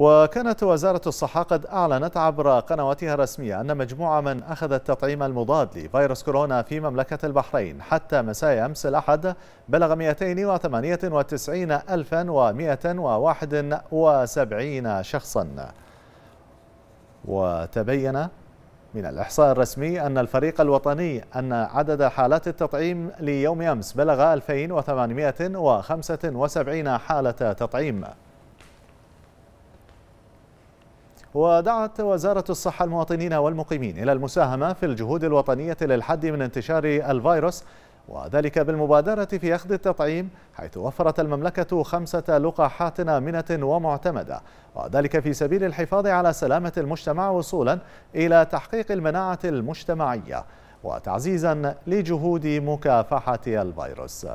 وكانت وزارة الصحة قد أعلنت عبر قنواتها الرسمية أن مجموعة من أخذ التطعيم المضاد لفيروس كورونا في مملكة البحرين حتى مساء أمس الأحد بلغ 298,171 شخصا. وتبين من الإحصاء الرسمي أن الفريق الوطني أن عدد حالات التطعيم ليوم أمس بلغ 2875 حالة تطعيم. ودعت وزارة الصحة المواطنين والمقيمين إلى المساهمة في الجهود الوطنية للحد من انتشار الفيروس وذلك بالمبادرة في أخذ التطعيم حيث وفرت المملكة خمسة لقاحات آمنة ومعتمدة وذلك في سبيل الحفاظ على سلامة المجتمع وصولا إلى تحقيق المناعة المجتمعية وتعزيزا لجهود مكافحة الفيروس.